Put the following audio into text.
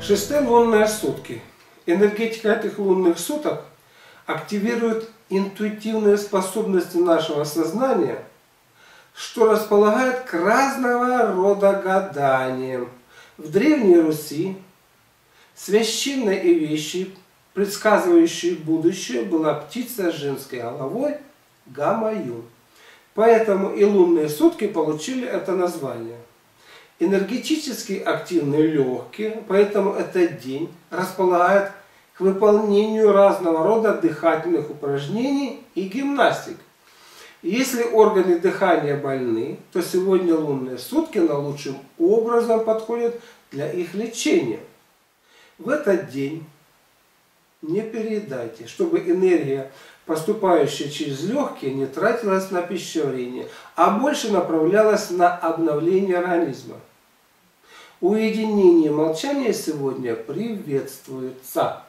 Шестые лунные сутки. Энергетика этих лунных суток активирует интуитивные способности нашего сознания, что располагает к разного рода гаданиям. В Древней Руси священной и вещи, предсказывающей будущее, была птица с женской головой Гамаюн. Поэтому и лунные сутки получили это название. Энергетически активные легкие, поэтому этот день располагает к выполнению разного рода дыхательных упражнений и гимнастик. Если органы дыхания больны, то сегодня лунные сутки наилучшим образом подходят для их лечения. В этот день не переедайте, чтобы энергия, поступающая через легкие, не тратилась на пищеварение, а больше направлялась на обновление организма. Уединение молчания сегодня приветствуется.